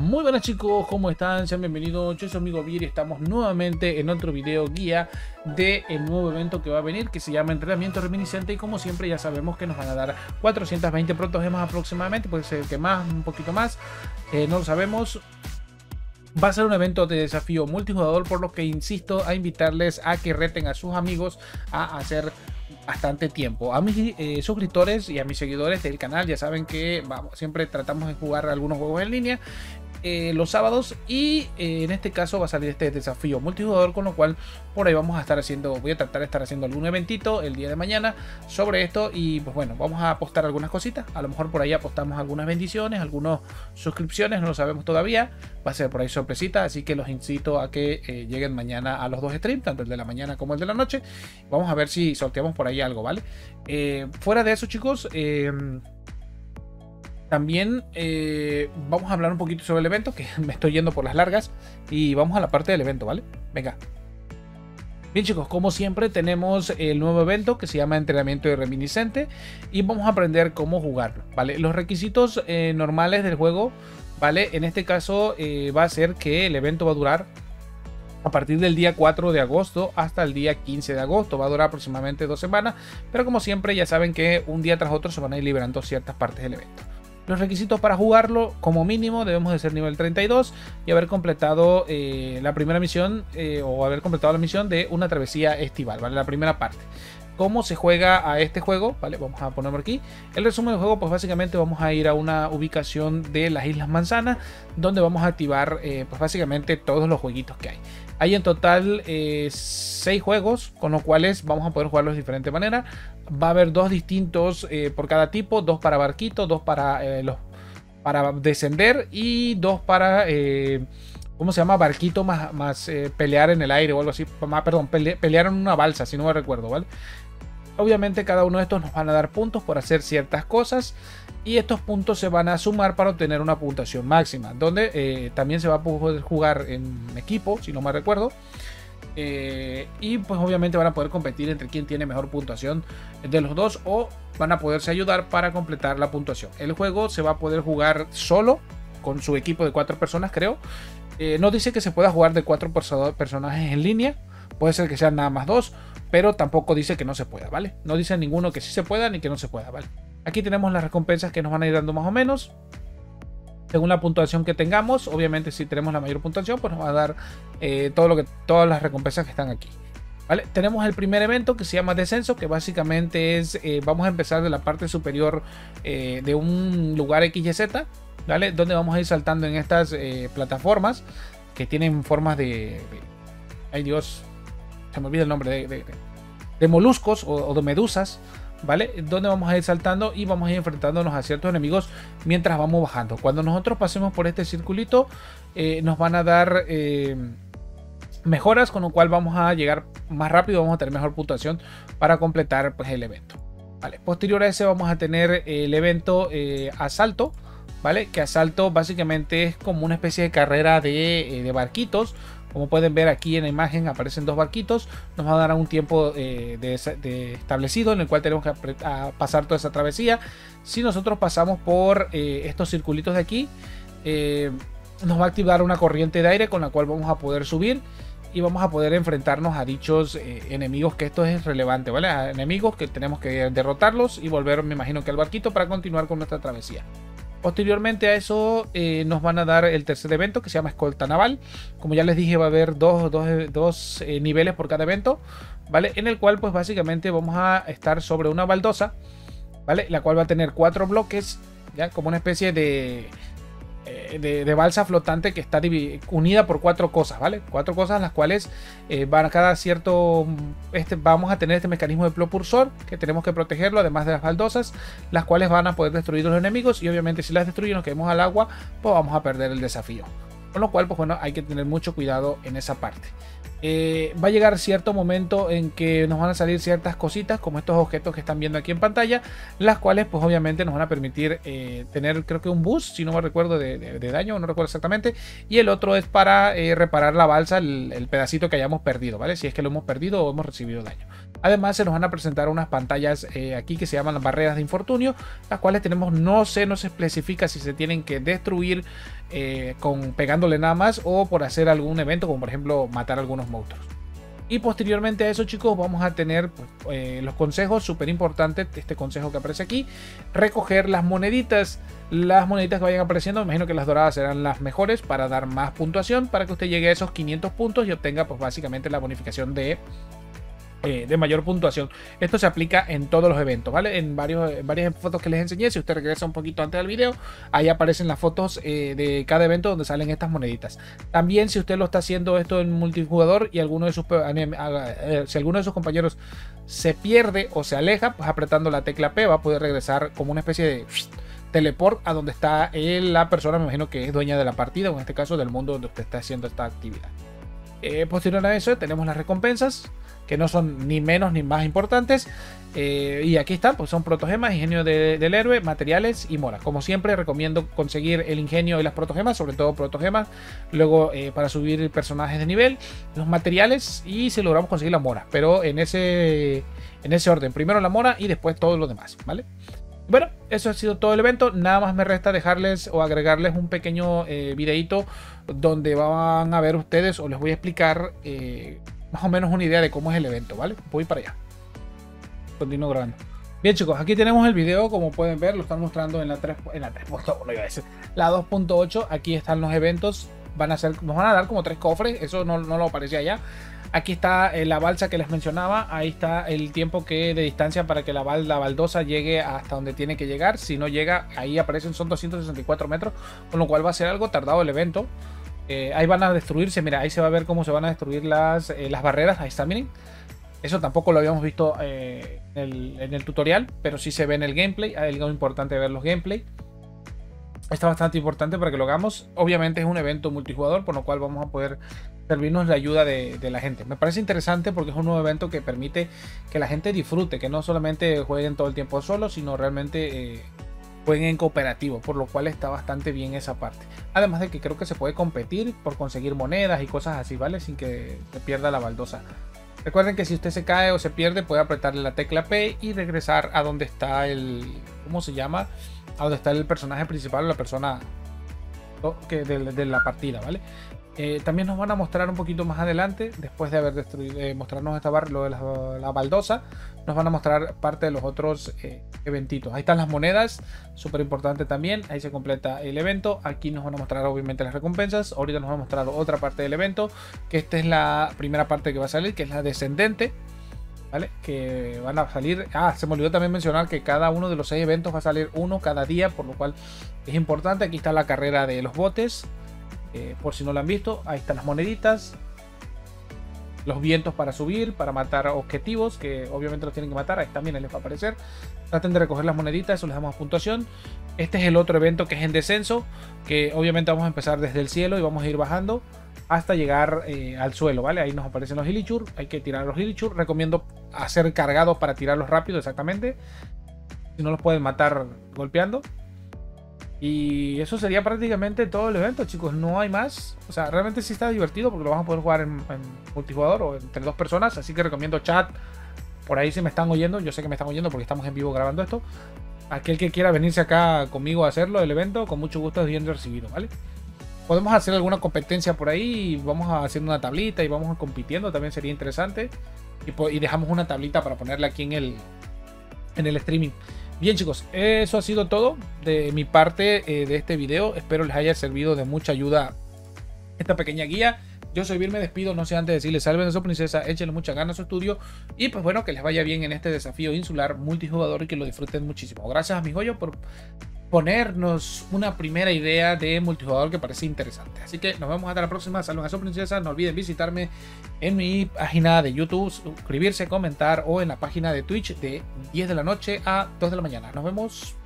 Muy buenas chicos, ¿cómo están? Sean bienvenidos, yo soy amigo Vir y estamos nuevamente en otro video guía del el nuevo evento que va a venir que se llama Entrenamiento Reminiscente y como siempre ya sabemos que nos van a dar 420 protogemas aproximadamente, puede ser que más, un poquito más, eh, no lo sabemos. Va a ser un evento de desafío multijugador por lo que insisto a invitarles a que reten a sus amigos a hacer bastante tiempo. A mis eh, suscriptores y a mis seguidores del canal ya saben que vamos, siempre tratamos de jugar algunos juegos en línea eh, los sábados y eh, en este caso va a salir este desafío multijugador con lo cual por ahí vamos a estar haciendo voy a tratar de estar haciendo algún eventito el día de mañana sobre esto y pues bueno vamos a apostar algunas cositas. A lo mejor por ahí apostamos algunas bendiciones algunas suscripciones no lo sabemos todavía. Va a ser por ahí sorpresita así que los incito a que eh, lleguen mañana a los dos streams tanto el de la mañana como el de la noche. Vamos a ver si sorteamos por ahí algo vale fuera de eso chicos también eh, vamos a hablar un poquito sobre el evento, que me estoy yendo por las largas. Y vamos a la parte del evento, ¿vale? Venga. Bien chicos, como siempre tenemos el nuevo evento que se llama entrenamiento de reminiscente y vamos a aprender cómo jugarlo, ¿vale? Los requisitos eh, normales del juego, ¿vale? En este caso eh, va a ser que el evento va a durar a partir del día 4 de agosto hasta el día 15 de agosto. Va a durar aproximadamente dos semanas, pero como siempre ya saben que un día tras otro se van a ir liberando ciertas partes del evento. Los requisitos para jugarlo, como mínimo, debemos de ser nivel 32 y haber completado eh, la primera misión eh, o haber completado la misión de una travesía estival, ¿vale? La primera parte. ¿Cómo se juega a este juego? Vale, vamos a ponerlo aquí. El resumen del juego, pues básicamente vamos a ir a una ubicación de las Islas Manzanas, donde vamos a activar, eh, pues básicamente todos los jueguitos que hay. Hay en total 6 juegos, con los cuales vamos a poder jugarlos de diferente manera va a haber dos distintos eh, por cada tipo, dos para barquito, dos para eh, los para descender y dos para eh, ¿cómo se llama? barquito más, más pelear en el aire o algo así, perdón, pelear en una balsa, si no me recuerdo, ¿vale? Obviamente cada uno de estos nos van a dar puntos por hacer ciertas cosas y estos puntos se van a sumar para obtener una puntuación máxima, donde también se va a poder jugar en equipo, si no me recuerdo. Eh, y pues obviamente van a poder competir entre quién tiene mejor puntuación de los dos o van a poderse ayudar para completar la puntuación. El juego se va a poder jugar solo con su equipo de cuatro personas creo. Eh, no dice que se pueda jugar de cuatro personajes en línea. Puede ser que sean nada más dos. Pero tampoco dice que no se pueda, ¿vale? No dice ninguno que sí se pueda ni que no se pueda, ¿vale? Aquí tenemos las recompensas que nos van a ir dando más o menos según la puntuación que tengamos. Obviamente, si tenemos la mayor puntuación, pues nos va a dar eh, todo lo que, todas las recompensas que están aquí. ¿Vale? Tenemos el primer evento que se llama Descenso, que básicamente es, eh, vamos a empezar de la parte superior eh, de un lugar XYZ, ¿vale? Donde vamos a ir saltando en estas plataformas que tienen formas de, Ay Dios, se me olvida el nombre, de, de, moluscos o de medusas, ¿vale? Donde vamos a ir saltando y vamos a ir enfrentándonos a ciertos enemigos mientras vamos bajando. Cuando nosotros pasemos por este circulito, eh, nos van a dar eh, mejoras, con lo cual vamos a llegar más rápido, vamos a tener mejor puntuación para completar pues, el evento. ¿vale? Posterior a ese vamos a tener el evento eh, asalto. ¿Vale? Que asalto básicamente es como una especie de carrera de, de barquitos como pueden ver aquí en la imagen aparecen dos barquitos. Nos va a dar un tiempo eh, de, establecido en el cual tenemos que pasar toda esa travesía. Si nosotros pasamos por eh, estos circulitos de aquí, eh, nos va a activar una corriente de aire con la cual vamos a poder subir y vamos a poder enfrentarnos a dichos enemigos que esto es relevante, ¿vale? A enemigos que tenemos que derrotarlos y volver, me imagino que al barquito para continuar con nuestra travesía. Posteriormente a eso eh, nos van a dar el tercer evento que se llama Escolta Naval. Como ya les dije va a haber dos, eh, niveles por cada evento. ¿Vale? En el cual pues básicamente vamos a estar sobre una baldosa. ¿Vale? La cual va a tener cuatro bloques. ¿Ya? Como una especie de, eh, de, balsa flotante que está unida por cuatro cosas, ¿vale? Cuatro cosas las cuales eh, van a cada cierto... Este, vamos a tener este mecanismo de propulsor que tenemos que protegerlo, además de las baldosas, las cuales van a poder destruir los enemigos y obviamente si las destruyen nos quedamos al agua, pues vamos a perder el desafío. Con lo cual, pues bueno, hay que tener mucho cuidado en esa parte. Eh, va a llegar cierto momento en que nos van a salir ciertas cositas como estos objetos que están viendo aquí en pantalla, las cuales pues obviamente nos van a permitir eh, tener creo que un boost, si no me recuerdo de, daño, no recuerdo exactamente, y el otro es para eh, reparar la balsa, el, pedacito que hayamos perdido, ¿vale? Si es que lo hemos perdido o hemos recibido daño. Además se nos van a presentar unas pantallas aquí que se llaman las barreras de infortunio, las cuales tenemos, no sé, no se especifica si se tienen que destruir con pegándole nada más o por hacer algún evento, como por ejemplo matar algunos monstruos. Y posteriormente a eso, chicos, vamos a tener pues, eh, los consejos súper importantes. Este consejo que aparece aquí: recoger las moneditas. Las moneditas que vayan apareciendo, me imagino que las doradas serán las mejores para dar más puntuación. Para que usted llegue a esos 500 puntos y obtenga, pues básicamente, la bonificación de eh, de mayor puntuación. Esto se aplica en todos los eventos, ¿vale? En, varios, varias fotos que les enseñé, si usted regresa un poquito antes del video, ahí aparecen las fotos eh, de cada evento donde salen estas moneditas. También si usted lo está haciendo esto en multijugador y alguno de sus eh, si alguno de sus compañeros se pierde o se aleja, pues apretando la tecla P va a poder regresar como una especie de teleport a donde está la persona, me imagino que es dueña de la partida, o en este caso del mundo donde usted está haciendo esta actividad. posterior a eso tenemos las recompensas que no son ni menos ni más importantes. Eh, y aquí están, pues son protogemas, ingenio del héroe, materiales y moras. Como siempre, recomiendo conseguir el ingenio y las protogemas, sobre todo protogemas. Luego, eh, para subir personajes de nivel, los materiales y si logramos conseguir la mora. Pero en ese, en ese orden, primero la mora y después todo lo demás, ¿vale? Bueno, eso ha sido todo el evento. Nada más me resta dejarles o agregarles un pequeño eh, videito donde van a ver ustedes o les voy a explicar más o menos una idea de cómo es el evento, ¿vale? Voy para allá. Continúo grabando. Bien chicos, aquí tenemos el video, como pueden ver, lo están mostrando en la 3, en la 3.1, iba a decir, la 2.8, aquí están los eventos, van a ser, nos van a dar como tres cofres, eso no, no lo aparecía allá. Aquí está eh, la balsa que les mencionaba, ahí está el tiempo que de distancia para que la, la baldosa llegue hasta donde tiene que llegar, si no llega, ahí aparecen, son 264 metros, con lo cual va a ser algo tardado el evento. Eh, ahí van a destruirse, mira, ahí se va a ver cómo se van a destruir las, eh, las barreras, ahí está, miren. Eso tampoco lo habíamos visto eh, en, el, tutorial, pero sí se ve en el gameplay. Es algo importante ver los gameplay. Está bastante importante para que lo hagamos. Obviamente es un evento multijugador, por lo cual vamos a poder servirnos de ayuda de, la gente. Me parece interesante porque es un nuevo evento que permite que la gente disfrute, que no solamente jueguen todo el tiempo solo, sino realmente jueguen en cooperativo, por lo cual está bastante bien esa parte. Además de que creo que se puede competir por conseguir monedas y cosas así, ¿vale? Sin que se pierda la baldosa. Recuerden que si usted se cae o se pierde, puede apretarle la tecla P y regresar a donde está el. ¿Cómo se llama? A donde está el personaje principal o la persona que de, la partida, ¿vale? Eh, también nos van a mostrar un poquito más adelante, después de haber destruido, mostrarnos esta bar, lo de la, baldosa, nos van a mostrar parte de los otros eh, eventitos. Ahí están las monedas, súper importante también. Ahí se completa el evento. Aquí nos van a mostrar obviamente las recompensas. Ahorita nos va a mostrar otra parte del evento, que esta es la primera parte que va a salir, que es la descendente. ¿Vale? Que van a salir. Ah, se me olvidó también mencionar que cada uno de los seis eventos va a salir uno cada día, por lo cual es importante. Aquí está la carrera de los botes. Eh, por si no lo han visto, ahí están las moneditas. Los vientos para subir, para matar objetivos, que obviamente los tienen que matar. Ahí también les va a aparecer. Traten de recoger las moneditas, eso les damos puntuación. Este es el otro evento que es en descenso, que obviamente vamos a empezar desde el cielo y vamos a ir bajando hasta llegar eh, al suelo, ¿vale? Ahí nos aparecen los Hilichur, hay que tirar los Hilichur. Recomiendo hacer cargados para tirarlos rápido, exactamente. Si no los pueden matar golpeando. Y eso sería prácticamente todo el evento, chicos. No hay más. O sea, realmente sí está divertido porque lo vamos a poder jugar en, multijugador o entre dos personas. Así que recomiendo chat. Por ahí si me están oyendo. Yo sé que me están oyendo porque estamos en vivo grabando esto. Aquel que quiera venirse acá conmigo a hacerlo, el evento, con mucho gusto es bien recibido, ¿vale? Podemos hacer alguna competencia por ahí. Vamos a hacer una tablita y vamos compitiendo. También sería interesante. Y, y dejamos una tablita para ponerla aquí en el, en el streaming. Bien chicos, eso ha sido todo de mi parte eh, de este video. Espero les haya servido de mucha ayuda esta pequeña guía. Yo soy Bill, me despido, no sé antes de decirles salven a su princesa, échenle mucha ganas a su estudio y pues bueno, que les vaya bien en este desafío insular multijugador y que lo disfruten muchísimo. Gracias a mi joyo por ponernos una primera idea de multijugador que parece interesante. Así que nos vemos hasta la próxima. Saludos a su princesa. No olviden visitarme en mi página de YouTube, suscribirse, comentar o en la página de Twitch de 10 de la noche a 2 de la mañana. Nos vemos.